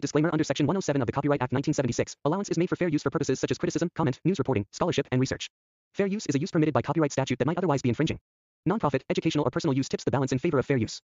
disclaimer under Section 107 of the Copyright Act 1976, allowance is made for fair use for purposes such as criticism, comment, news reporting, scholarship, and research. Fair use is a use permitted by copyright statute that might otherwise be infringing. Nonprofit, educational, or personal use tips the balance in favor of fair use.